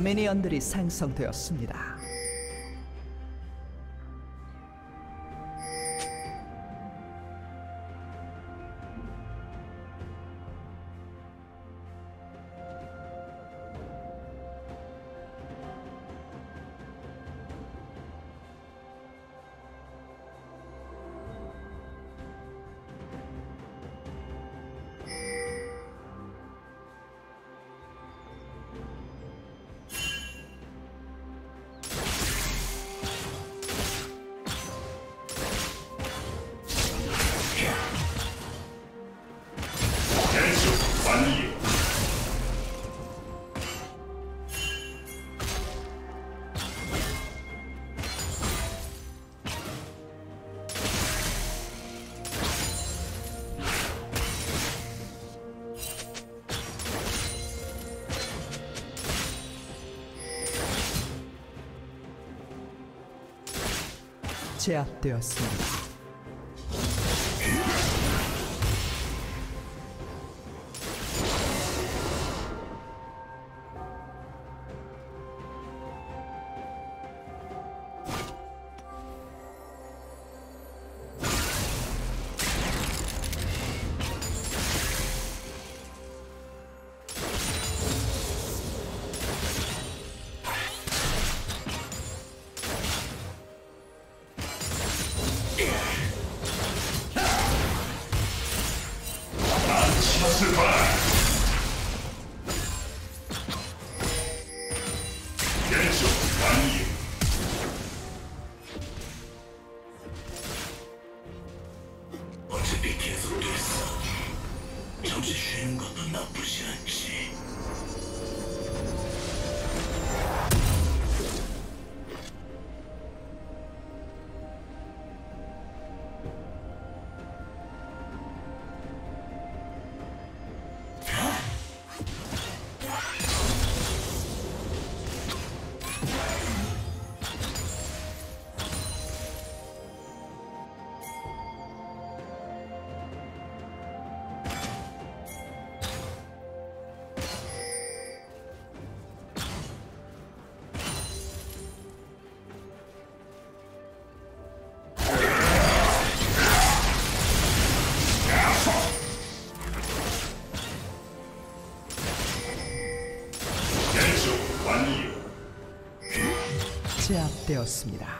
미니언들이 생성되었습니다. 제압되었습니다. survive. 되었습니다.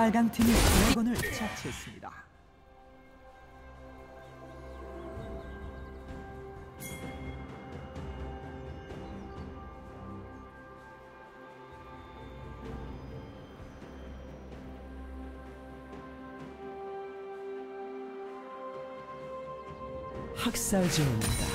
빨강 팀이 드래곤을 처치했습니다. 학살 중입니다.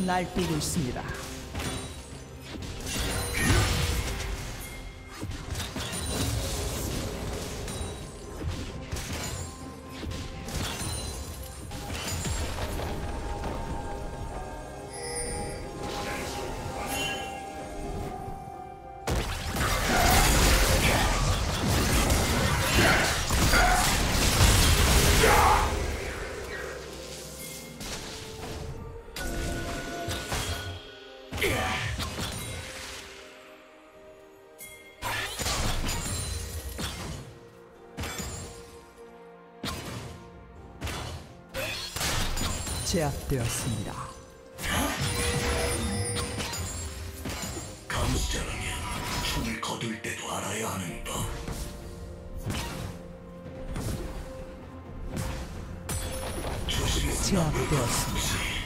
날 뛰고 있습니다. 제압되었습니다. 감수자라면 총을 거둘 때도 알아야 하는 법. 제압되었습니다.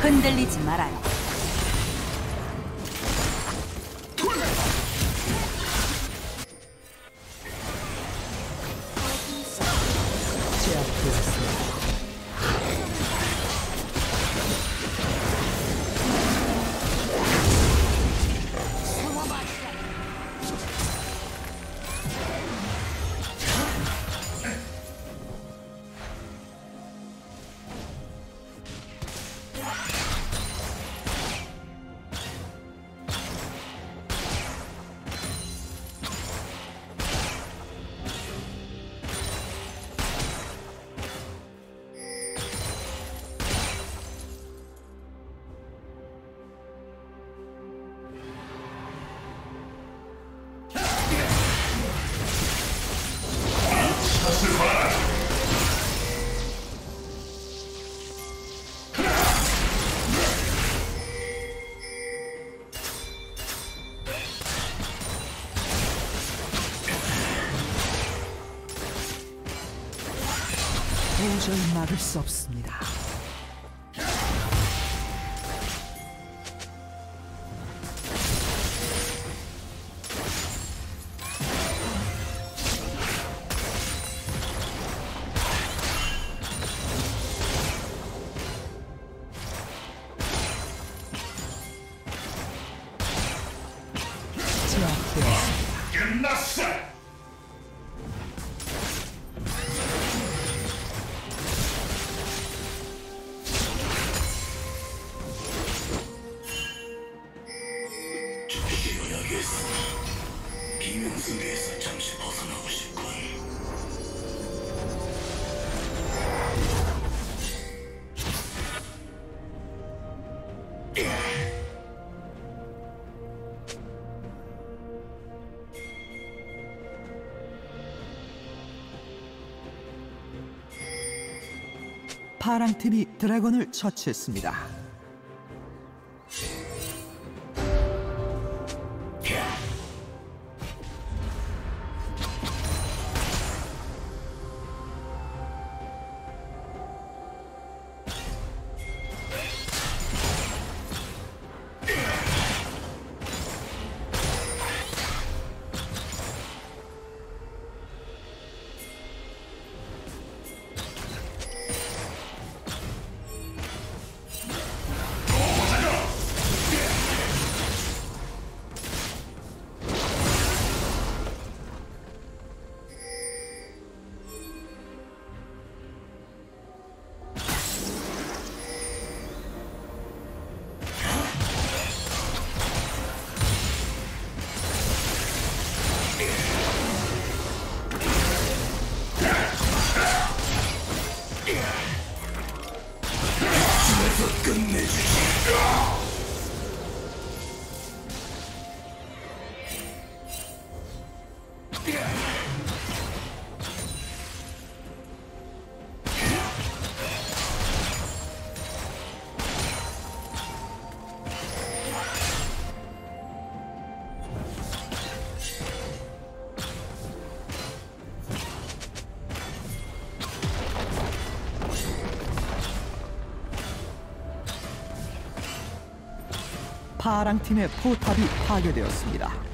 흔들리지 말아요. 막을 수 없습니다. 파랑 팀이 드래곤을 처치했습니다. 파랑 팀의 포탑이 파괴되었습니다.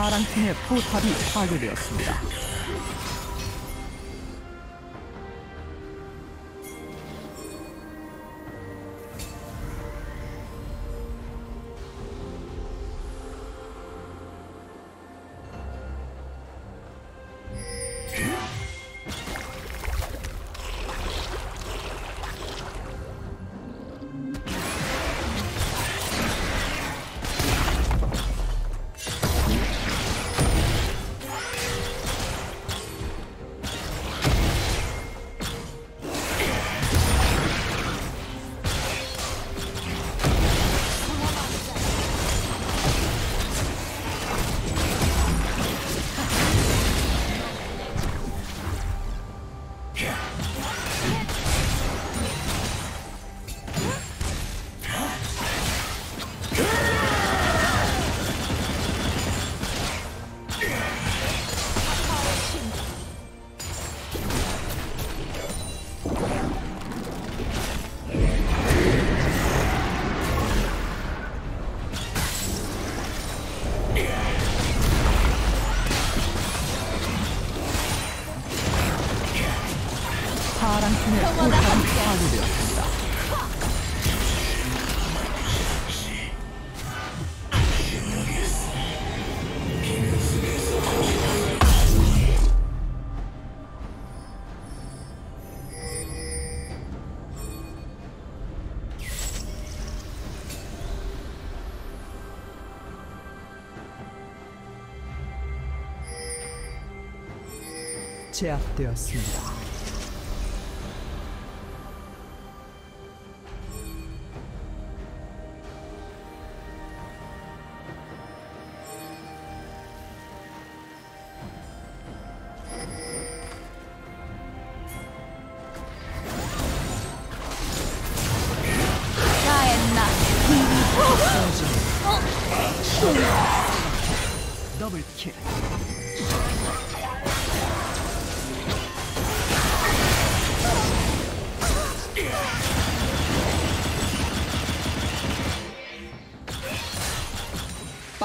파랑 팀의 포탑이 파괴되었습니다. 제압되었습니다.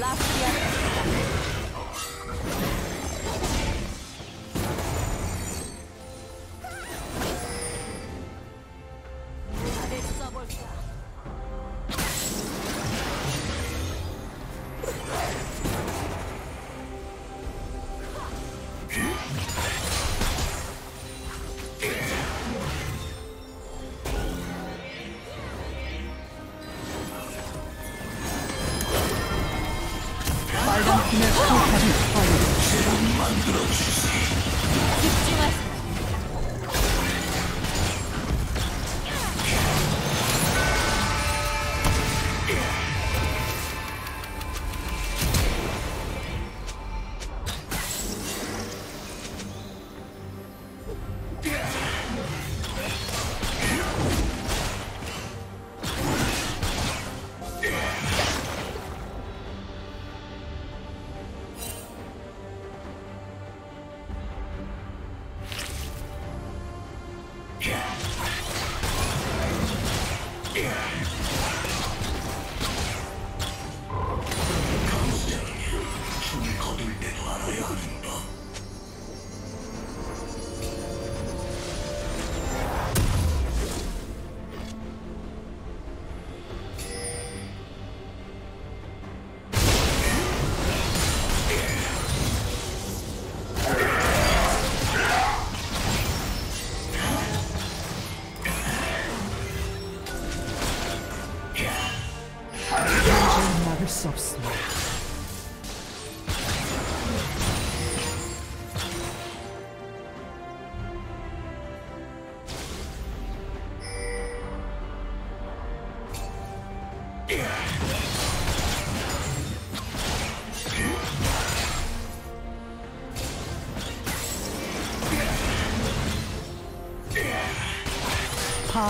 라스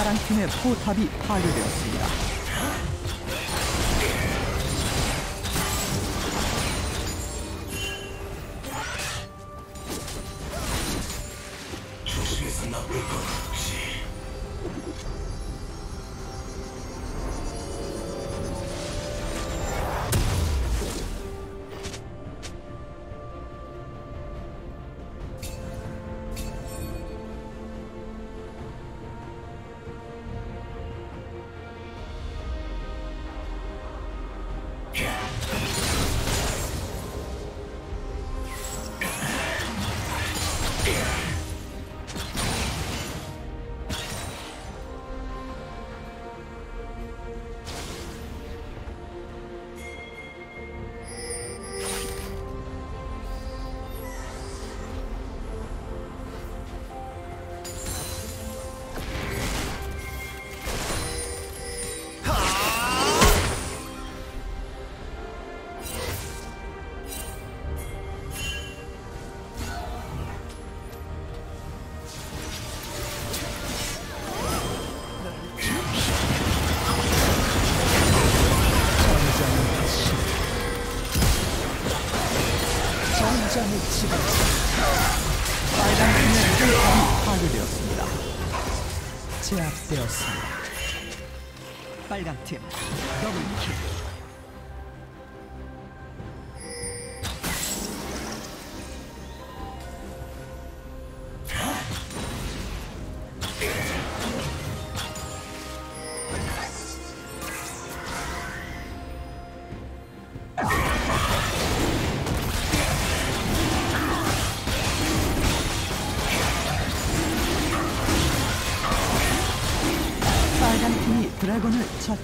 파랑 팀의 포탑이 파괴되었습니다. 제압되었습니다. 빨간 팀 더블 킬.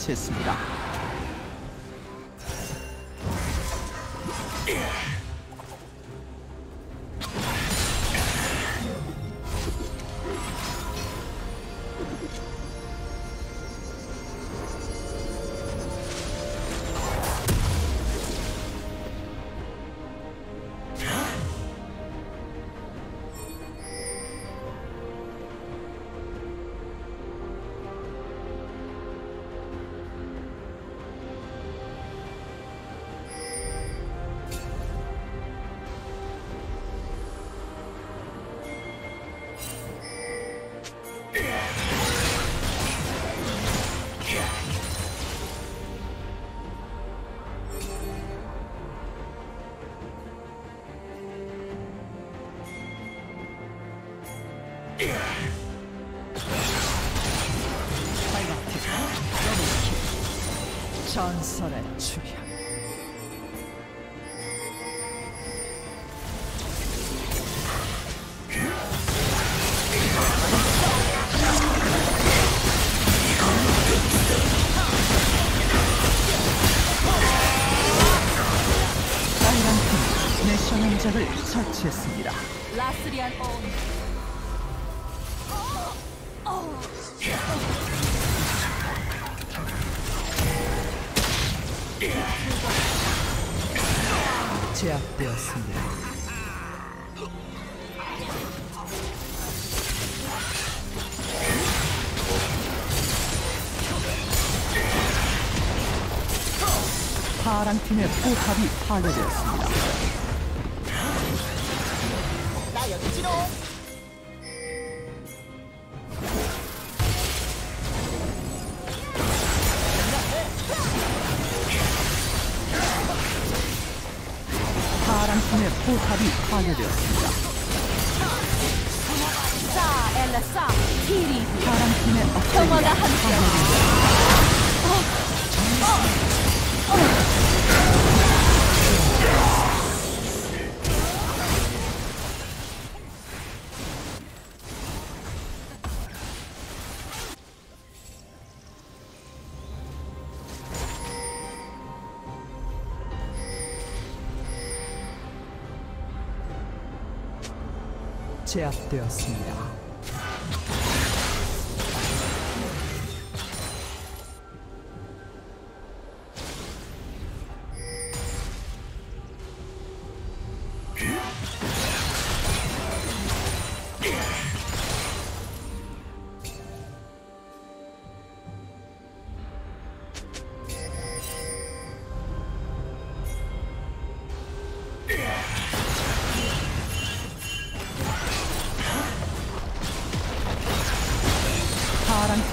드래곤을 처치했습니다. 내셔널작을 처치했습니다. 라스리안 온. 제압되었습니다. 파란 팀의 포탑이 파괴되었습니다. 파란 팀의 포탑이 파괴되었습니다. 파란 팀의 억제기가 함께. 제압되었습니다.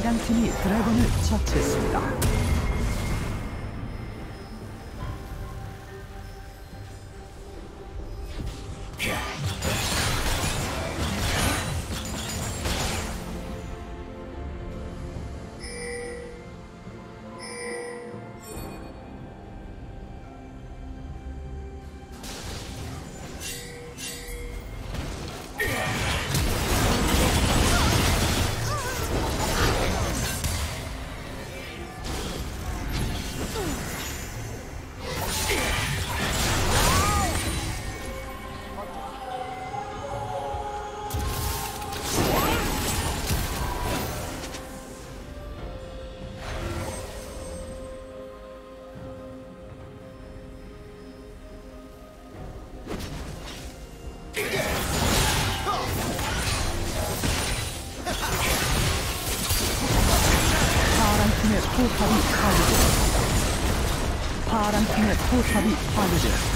빨간 팀이 드래곤을 처치했습니다. 파랑팀의 포